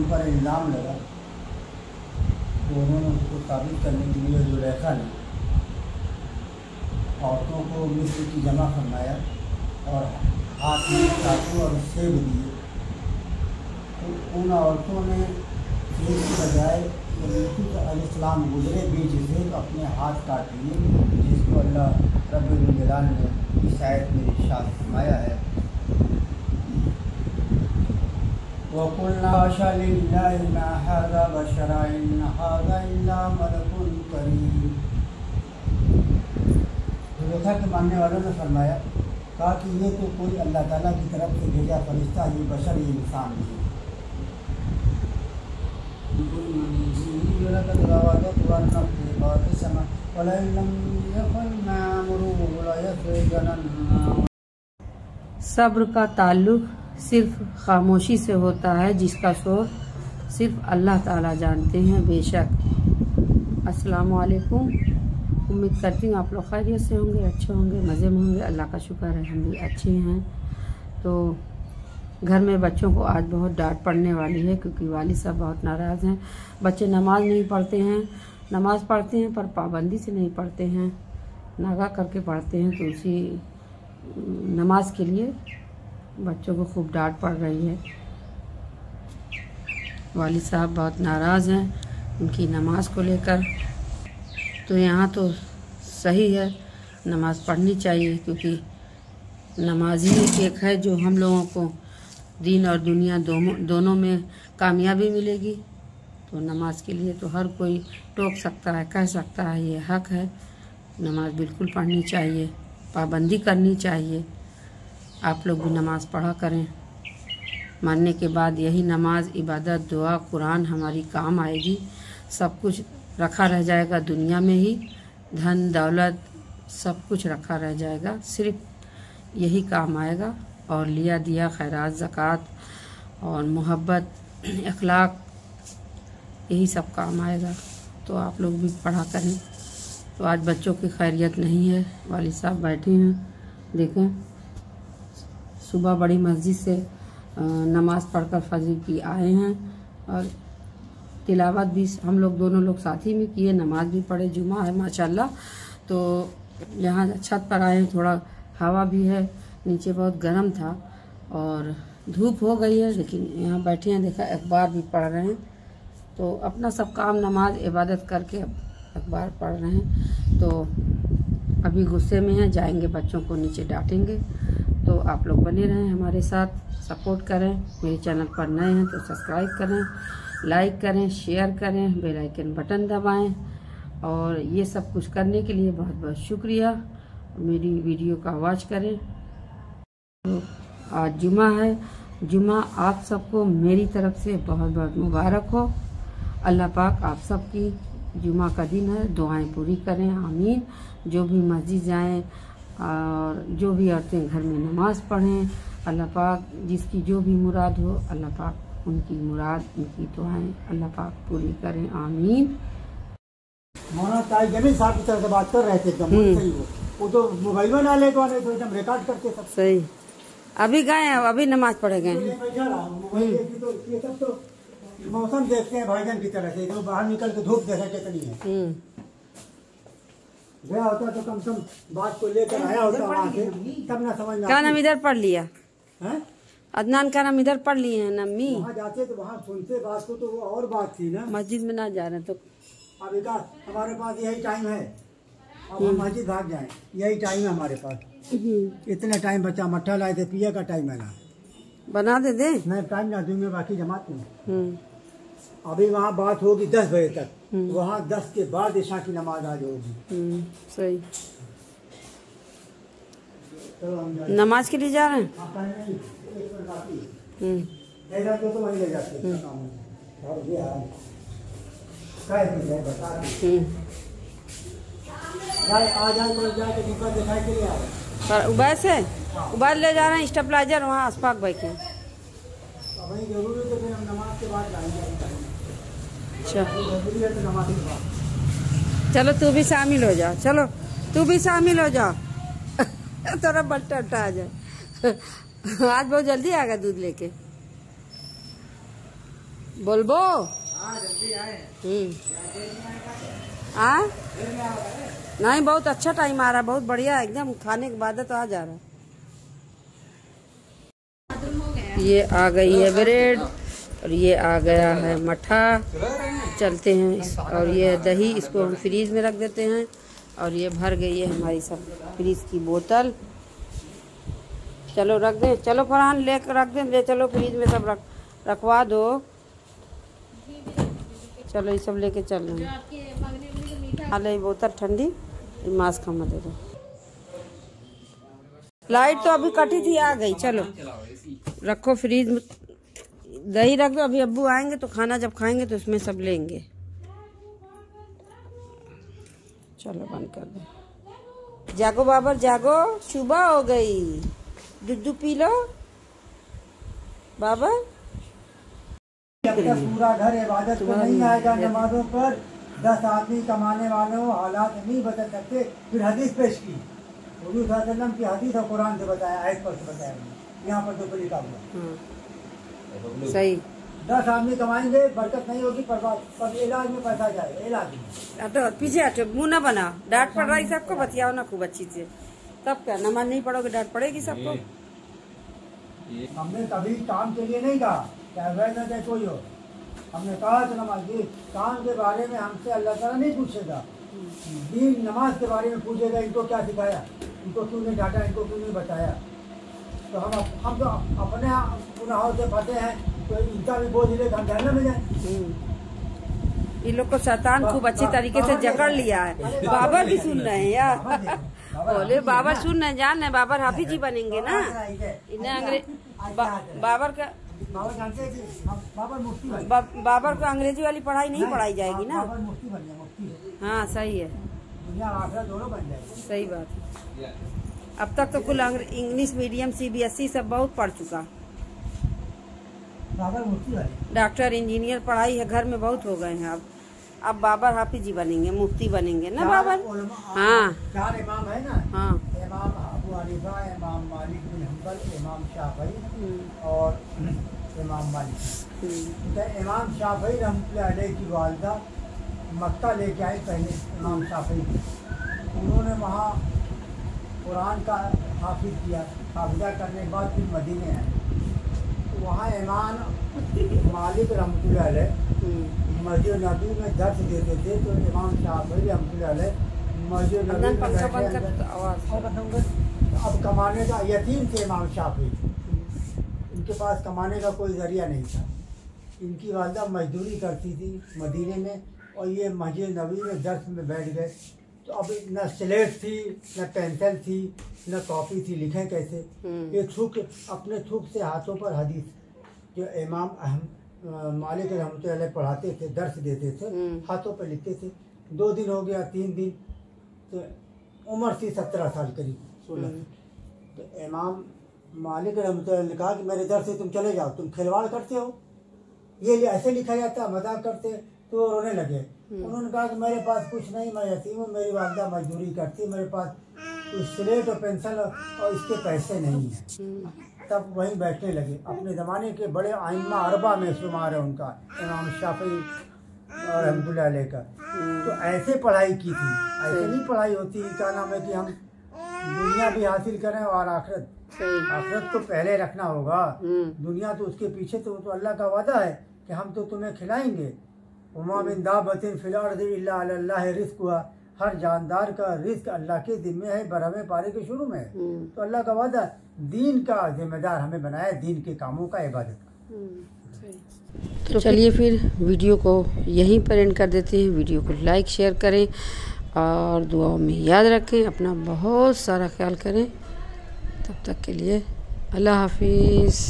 उन पर इल्ज़ाम लगा तो उन्होंने उसको साबित करने के लिए जुलेखा ने औरतों को मिस्र की जमा फरमाया और हाथ में चाकू और सेब दिए। तो उन औरतों ने सेब की बजाय अलैहिस्सलाम गुजरे बीच से अपने हाथ काट लिए जिसको अल्लाह जलाल ने इस आयत में इरशाद फरमाया है। वकुल्ना आशा लिल्लाहि मा हाज़ा बशरा इन हाज़ा इल्ला मलकुन करीम जुलेखा के मानने वालों ने फरमाया कहा कि ये तो कोई अल्लाह ताला की तरफ़ से भेजा फरिश्ता ये बशर ये इंसान है सब्र का ताल्लुक सिर्फ़ खामोशी से होता है जिसका शोर सिर्फ़ अल्लाह ताला जानते हैं, बेशक। अस्सलाम वालेकुम उम्मीद करती हूँ आप लोग खैरियत से होंगे, अच्छे होंगे, मज़े में होंगे। अल्लाह का शुक्र है, हम भी अच्छे हैं। तो घर में बच्चों को आज बहुत डांट पड़ने वाली है क्योंकि वाली साहब बहुत नाराज़ हैं। बच्चे नमाज़ नहीं पढ़ते हैं। नमाज़ पढ़ते हैं पर पाबंदी से नहीं पढ़ते हैं। नागा करके पढ़ते हैं तो उसी नमाज़ के लिए बच्चों को खूब डांट पड़ रही है। वाली साहब बहुत नाराज़ हैं उनकी नमाज़ को लेकर। तो यहाँ तो सही है, नमाज़ पढ़नी चाहिए क्योंकि नमाज़ ही एक है जो हम लोगों को दीन और दुनिया दोनों दोनों में कामयाबी मिलेगी। तो नमाज़ के लिए तो हर कोई टोक सकता है, कह सकता है, ये हक है। नमाज़ बिल्कुल पढ़नी चाहिए, पाबंदी करनी चाहिए। आप लोग भी नमाज़ पढ़ा करें। मरने के बाद यही नमाज़, इबादत, दुआ, कुरान हमारी काम आएगी। सब कुछ रखा रह जाएगा दुनिया में ही। धन, दौलत, सब कुछ रखा रह जाएगा। सिर्फ़ यही काम आएगा। और लिया दिया खैरात, ज़क़़त और मोहब्बत, अखलाक, यही सब काम आएगा। तो आप लोग भी पढ़ा करें। तो आज बच्चों की खैरियत नहीं है। वाली साहब बैठे हैं। देखें। सुबह बड़ी मस्जिद से नमाज़ पढ़कर फजर की आए हैं। और तिलावत भी हम लोग दोनों लोग साथ ही में किए, नमाज़ भी पढ़े जुमा है, माशाल्लाह। तो यहाँ छत पर आए थोड़ा हवा भी है, नीचे बहुत गर्म था और धूप हो गई है, लेकिन यहाँ बैठे हैं, देखा अखबार भी पढ़ रहे हैं। तो अपना सब काम, नमाज़, इबादत करके अब अखबार पढ़ रहे हैं। तो अभी गुस्से में हैं, जाएँगे, बच्चों को नीचे डांटेंगे। तो आप लोग बने रहें हमारे साथ, सपोर्ट करें। मेरे चैनल पर नए हैं तो सब्सक्राइब करें, लाइक करें, शेयर करें, बेल आइकन बटन दबाएँ। और ये सब कुछ करने के लिए बहुत बहुत शुक्रिया। मेरी वीडियो का वॉच करें। तो आज जुमा है। जुमा आप सबको मेरी तरफ़ से बहुत बहुत मुबारक हो। अल्लाह पाक आप सबकी जुमा का दिन है। दुआएँ पूरी करें। आमीन। जो भी मस्जिद जाएँ और जो भी औरतें घर में नमाज़ पढ़ें अल्लाह पाक जिसकी जो भी मुराद हो अल्लाह पाक उनकी मुराद उनकी दुआएँ अल्लाह पाक पूरी करें। आमीन। मौलाना ताई ज़मीन साहब की तरह से बात कर रहे थे एकदम हम्म। सही वो वो तो मोबाइल में तो नहीं तो एकदम रिकॉर्ड करके सब। सही। अभी गए हैं अभी नमाज़ पढ़े गए तो हैं देखी तो तो मौसम देखते हैं भाईजान की तरह से। जो बाहर निकल के धूप देखा कितनी है। हम्म, गया होता तो कम से कम बात को लेकर आया होता वहाँ से। तब ना समझ क्या नाम इधर पढ़ लिया? हैं? अदनान का नाम इधर पढ़ लिए हैं नम्मी? वहाँ जाते तो वहाँ सुनते बात को तो वो और बात थी ना। मस्जिद में ना जा रहे तो अभी का हमारे पास यही टाइम है। अब हम मस्जिद भाग जाए। यही टाइम है हमारे पास। हम्म, इतने टाइम बचा मट्ठा लाए थे पिए का टाइम है ना। बना दे दे। नहीं टाइम ना दूँगे बाकी जमात में। हम्म, अभी वहाँ बात होगी दस बजे तक। हम्म। वहाँ दस के बाद ईशा की नमाज़ आज होगी। हम्म, सही। जाए नमाज़ के लिए जा रहे हैं? हाँ, मिनट बाकी है। हम्म, हो तो वहीं ले जाते हैं, है। है। तो तो दीपा दिखाई के लिए आए पर उबैर से? उबैर ले जा रहे हैं स्टेपलाइजर वहाँ है। अब वही ज़रूरी तो फिर हम नमाज़ के बाद जाएँगे। चलो, तू भी शामिल हो जा। चलो, तू भी शामिल हो जा। थोड़ा बट्टा उट्टा आ जाए आज बहुत जल्दी आ गया दूध लेके। बोलबो हम्म। हाँ नहीं, बहुत अच्छा टाइम आ रहा, बहुत बढ़िया, एकदम खाने के बाद तो आ जा रहा। ये आ गई है ब्रेड और ये आ गया है मठा। चलते हैं और ये दही इसको हम फ्रीज में रख देते हैं। और ये भर गई है हमारी सब फ्रीज की बोतल। चलो रख दे। चलो फरहान, ले रख दे। ले चलो फ्रीज में सब रख रखवा दो। चलो ये सब लेके चल रहे हैं। हाले बोतल ठंडी। मास्क हम दे दो। लाइट तो अभी कटी थी, आ गई। चलो। रखो फ्रीज में। दही रख दो अभी अब्बू आएँगे तो खाना जब खाएँगे तो उसमें सब लेंगे। चलो बंद कर दो। जागो बाबर जागो। सुबह हो गई। दूध पी लो। बाबर? पूरा घर इबादत को नहीं आएगा नमाजों पर। दस आदमी कमाने वालों हालात नहीं बदल सकते। फिर हदीस पेश की। हजूर की हदीस और कुरान से बताया आयत पर से बताया यहाँ पर तो लिखा हुआ। हाँ। सही। दस आदमी कमाएँगे बरकत नहीं होगी पर, इलाज में पैसा जाएगा इलाज में। हटो पीछे हटो मुँह ना बनाओ। डांट पड़ रही सबको बतियाओ ना खूब अच्छी से। तब क्या नमाज़ नहीं पढ़ोगे डांट पड़ेगी सबको? हमने कभी काम के लिए नहीं कहा चाहे वह न चाहे कोई हो हमने कहा कि नमाज़ ये काम के बारे में हमसे अल्लाह ताला नहीं पूछेगा। दीन नमाज़ के बारे में पूछेगा इनको क्या सिखाया? इनको क्यों नहीं डांटा इनको क्यों नहीं बताया? तो हम हम तो अपने गुनाहों से फंसे हैं तो इनका भी बोझ ले हम जहन्नम में जाए। हम्म। इन लोग को शैतान खूब अच्छी तरीके से जकड़ लिया है। बाबर भी सुन रहे हैं यार। बोले बाबर सुन रहे हैं, जान रहे बाबर हाफी जी बनेंगे ना। इन्हें अंग्रेज़ बाबर का बाबर को अंग्रेज़ी वाली पढ़ाई नहीं पढ़ाई जाएगी ना। हाँ सही है। सही बात है। अब तक तो कुल इंग्लिश मीडियम सीबीएसई सब बहुत पढ़ चुका। डॉक्टर इंजीनियर पढ़ाई है घर में बहुत हो गए हैं अब। अब बाबर हाफिज जी बनेंगे मुफ्ती बनेंगे ना बाबर हाँ। चार इमाम है ना? हाँ। इमाम अबू इमाम मालिक बिन हम्बल इमाम शाफई हम्म, और इमाम मालिक। हम्म, तो इमाम शाफई रहमतुल्लाह की वालदा मक्का लेके आई पहले इमाम शाफई। उन्होंने वहाँ कुरान का हाफिज किया हाफिजा करने के बाद फिर मदीने आए। तो वहाँ ईमान मालिक हम्म। मस्जिद नबी में दर्ज देते थे तो इमाम शाफी अलैह मस्जिद नबी तो बताऊँगा, अब कमाने का यतीम थे इमाम शाफी इनके पास कमाने का कोई ज़रिया नहीं था। इनकी वालदा मजदूरी करती थी मदीने में और ये मस्जिद नबी में दर्श में बैठ गए। तो अब न स्लेट थी न पेंसिल थी न कॉपी थी लिखें कैसे हम्म। ये थूक अपने थूक से हाथों पर हदीस जो इमाम अहम मालिक रहमत पढ़ाते थे दर्श देते थे हम्म। हाथों पर लिखते थे दो दिन हो गया तीन दिन तो उम्र थी सत्रह साल करीब सोलह हम्म। तो इमाम मालिक रहमत ने कहा कि मेरे दर से तुम चले जाओ तुम खिलवाड़ करते हो ये ऐसे लिखा जाता मज़ाक करते तो रोने लगे उन्होंने कहा कि मेरे पास कुछ नहीं मैं यतीम हूँ मेरी वालदा मजदूरी करती मेरे पास कुछ स्लेट और पेंसिल और इसके पैसे नहीं है। हम्म, तब वहीं बैठने लगे। अपने ज़माने के बड़े आइमा अरबा में शुमार है उनका इमाम शाफी और रहमतुल्लाह अलैह का। तो ऐसे पढ़ाई की थी। ऐसे नहीं पढ़ाई होती क्या नाम है कि हम दुनिया भी हासिल करें और आखिरत आखिरत को पहले रखना होगा। हम्म, दुनिया तो उसके पीछे तो तो अल्लाह का वादा है कि हम तो तुम्हें खिलाएँगे। उमा बिन दाबतिन रिस्क हुआ हर जानदार का रिस्क अल्लाह के जिम्मे है बरहमे पारे के शुरू में। हम्म, तो अल्लाह का वादा दीन का जिम्मेदार हमें बनाया है, दीन के कामों का इबादत का। हम्म, तो चलिए फिर वीडियो को यहीं पर एंड कर देते हैं। वीडियो को लाइक शेयर करें और दुआओं में याद रखें अपना बहुत सारा ख्याल करें। तब तक के लिए अल्लाह हाफिज़।